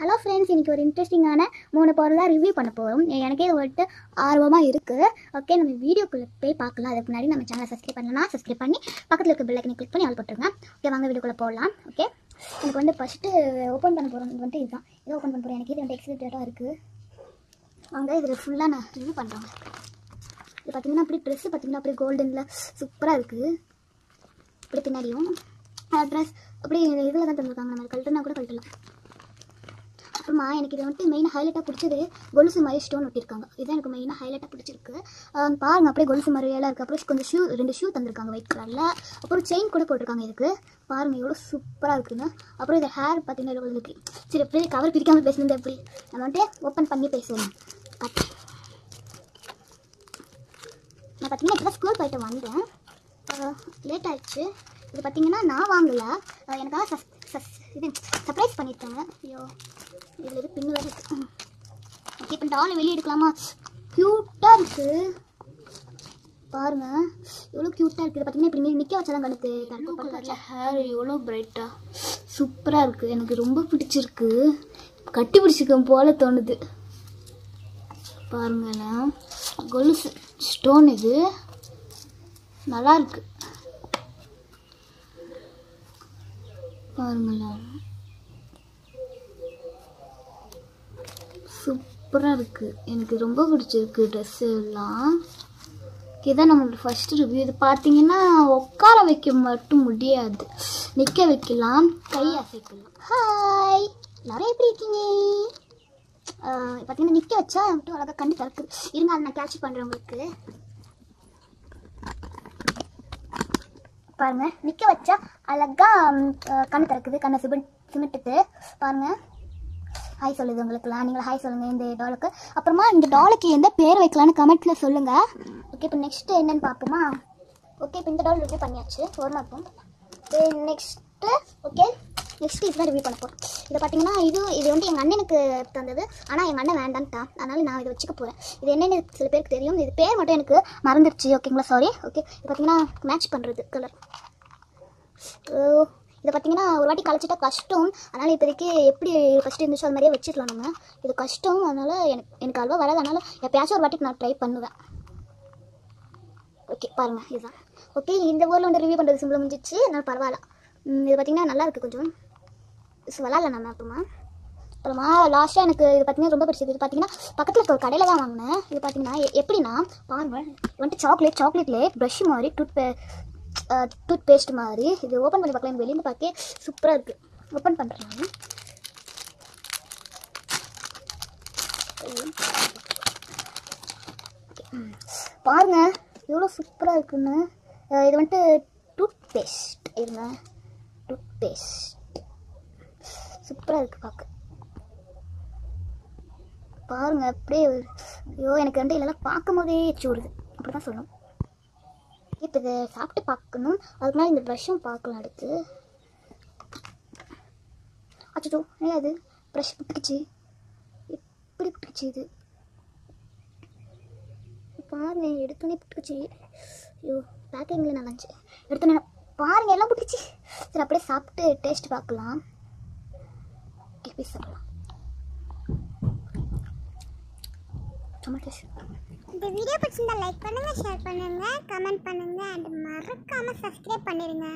Hello friends இன்றைக்கி ஒரு இன்ட்ரெஸ்டிங்கான மூணு பொருள் தான் ரிவ்யூ பண்ண போகிறோம் எனக்கே வந்துட்டு ஆர்வமாக இருக்குது ஓகே நம்ம வீடியோக்குள்ளே போய் பார்க்கலாம். அதுக்கு முன்னாடி நம்ம சேனலை சப்ஸ்கிரைப் பண்ணலாம் சப்ஸ்கிரைப் பண்ணி பக்கத்தில் இருக்க பெல்லைக்கனை கிளிக் பண்ணி ஆள் போட்டுருங்க ஓகே வாங்க வீடியோக்குள்ளே போகலாம். ஓகே எனக்கு வந்து ஃபஸ்ட்டு ஓப்பன் பண்ண போகிறோம் இது வந்துட்டு இதுதான். இதை ஓப்பன் பண்ண போகிறேன் எனக்கு இது வந்து எக்ஸைட்டடாக இருக்குது வாங்க இதில் ஃபுல்லாக நான் ரிவ்யூ பண்ணுறேன் இது பார்த்தீங்கன்னா அப்படியே ட்ரெஸ்ஸு பார்த்தீங்கன்னா அப்படியே கோல்டனில் சூப்பராக இருக்குது இப்படி பின்னாடியும் ட்ரெஸ் அப்படியே இதில் தான் தந்துருக்காங்க நம்ம அப்புறமா எனக்கு இது வந்துட்டு மெயினாக ஹைலைட்டாக பிடிச்சது கொலுசு மாதிரி ஸ்டோன் ஒட்டியிருக்காங்க. இதுதான் எனக்கு மெயினாக ஹைலைட்டாக பிடிச்சிருக்கு. பாருங்க அப்படியே கொலுசு மாதிரி எல்லாம் இருக்குது அப்புறம் கொஞ்சம் ஷூ ரெண்டு ஷூ தந்திருக்காங்க ஒயிட் கலரில் அப்புறம் செயின் கூட போட்டிருக்காங்க இதுக்கு. பாருங்க எவ்வளோ சூப்பராக இருக்குதுங்க அப்புறம் இது ஹேர் பார்த்தீங்கன்னா எவ்வளோ சரி எப்படி கவர் பிரிக்காமல் பேசுனது எப்படி? நம்ம வந்துட்டு ஓப்பன் பண்ணி பேசுவோம். நான் பார்த்தீங்கன்னா இப்போ ஸ்கூல் போயிட்டு வந்தேன். லேட் ஆகிடுச்சு இது பார்த்தீங்கன்னா நான் வாங்கலை. எனக்காக சஸ் சஸ் இது பண்ணியிருக்காங்க ஐயோ இதில் இது பின்னு வேறு இருக்கு. ஓகே இப்போ டாலை வெளியே எடுக்கலாமா? க்யூட்டாக இருக்குது பாருங்க. எவ்வளோ க்யூட்டாக இருக்குது பார்த்தீங்கன்னா இப்படி நிற்க வச்சாதான் கழுத்து கருப்பு பக்கத்தில் ஹேர் எவ்வளோ பிரைட்டாக சூப்பராக இருக்குது எனக்கு ரொம்ப பிடிச்சிருக்கு. கட்டி பிடிச்சிக்கும் போல தோணுது. பாருங்களேன் கொலுசு ஸ்டோன் இது. நல்லா இருக்கு. பாருங்களேன் சூப்பராக இருக்குது எனக்கு ரொம்ப பிடிச்சிருக்கு ட்ரெஸ்ஸு எல்லாம். இதான் நம்மளோட ஃபஸ்ட்டு ரிவ்யூ இது பார்த்தீங்கன்னா உட்கார வைக்க மட்டும் முடியாது. நிற்க வைக்கலாம் கை அசைக்கலாம். ஹாய் எல்லாரும் எப்படி இருக்கீங்க? பார்த்தீங்கன்னா நிற்க வச்சா மட்டும் அழகாக கண்டு திறக்குது. இருங்க அதை நான் கேட்ச் பண்ணுறேன் உங்களுக்கு. பாருங்கள் நிற்க வச்சா அழகாக கண் கண்ணு திறக்குது. கண்ணை சிமெண்ட் சிமெண்ட்டுக்கு. பாருங்கள் ஹாய் சொல்லுது உங்களுக்குலாம் நீங்கள் ஹாய் சொல்லுங்கள் இந்த டாலுக்கு அப்புறமா இந்த டாலுக்கு எந்த பேர் வைக்கலான்னு கமெண்ட்டில் சொல்லுங்கள் ஓகே இப்போ நெக்ஸ்ட்டு என்னன்னு பார்ப்போமா? ஓகே இப்போ இந்த டால் ரிவ்யூ பண்ணியாச்சு. ஒரு மாதம் நெக்ஸ்ட்டு ஓகே நெக்ஸ்ட் இதுதான் ரிவ்யூ பண்ண போகிறோம் இதை பார்த்தீங்கன்னா இது இது வந்து எங்கள் அண்ணனுக்கு தந்தது. ஆனால் எங்கள் அண்ணன் வேண்டான்ட்டான் அதனால் நான் இதை வச்சுக்க போகிறேன் இது என்னென்னு சில பேருக்கு தெரியும். இது பேர் மட்டும் எனக்கு மறந்துடுச்சு ஓகேங்களா சாரி ஓகே இது பார்த்தீங்கன்னா மேட்ச் பண்ணுறது கலர் இதை பார்த்தீங்கன்னா ஒரு வாட்டி கழிச்சிட்டா கஷ்டம். அதனால் இப்போதைக்கு எப்படி ஃபஸ்ட்டு இருந்துச்சோ அது மாதிரியே வச்சுக்கலாம் நம்ம. இது கஷ்டம். அதனால் எனக்கு எனக்கு அல்வா வராது. அதனால் எப்பயாச்சும் ஒரு வாட்டிக்கு நான் ட்ரை பண்ணுவேன். ஓகே பாருங்கள் இதுதான். ஓகே இந்த ஊரில் வந்து ரிவ்யூ பண்ணுறது சிம்பிள் முடிஞ்சிச்சு. அதனால் பரவாயில்ல. இது பார்த்திங்கன்னா நல்லாயிருக்கு கொஞ்சம். ஸோ விளாட்ல நம்ம அப்புறமா. அப்புறமா லாஸ்ட்டாக எனக்கு இது பார்த்தீங்கன்னா ரொம்ப பிடிச்சது. இது பார்த்தீங்கன்னா பக்கத்தில் இருக்க ஒரு கடையில் தான் வாங்கினேன். இது பார்த்தீங்கன்னா எப்படின்னா பாருங்கள் வந்துட்டு சாக்லேட் சாக்லேட்லேயே ப்ரஷ் மாதிரி டூத் பே டூத் பேஸ்ட் மாதிரி. இது ஓப்பன் பண்ணி பார்க்கலாம் வெளியில் பார்க்க சூப்பராக இருக்குது ஓப்பன் பண்ணுறேன் நான். பாருங்க எவ்வளோ சூப்பராக இருக்குன்னு. இது வந்துட்டு டூத் பேஸ்ட் இருங்க. டூத் பேஸ்ட் சூப்பராக இருக்குது பார்க்க பாருங்க அப்படியே ஐயோ எனக்கு வந்து இதெல்லாம் பார்க்கும் போதே எச்சி வருது அப்படி தான் சொல்லணும். இப்போ இதை சாப்பிட்டு பார்க்கணும். அதுக்கு மேலே இந்த ப்ரஷ்ஷும் பார்க்கலாம் அடுத்து. அச்சோ ஏன் அது ப்ரஷ் புட்டுக்குச்சு எப்படி பிடிச்சி இது? பாருங்க எடுத்தோடனே புட்டுக்குச்சு ஐயோ பேக்கிங்கில் நல்லா இருந்துச்சு எடுத்தோடனே பாருங்க எல்லாம் பிடிச்சி சரி அப்படியே சாப்பிட்டு டேஸ்ட் பார்க்கலாம். எப்படி சாப்பிடலாம் செம்ம இந்த வீடியோ பிடிச்சிருந்தா லைக் பண்ணுங்க ஷேர் பண்ணுங்க கமெண்ட் பண்ணுங்க அண்ட் மறக்காமல் சப்ஸ்கிரைப் பண்ணிருங்க.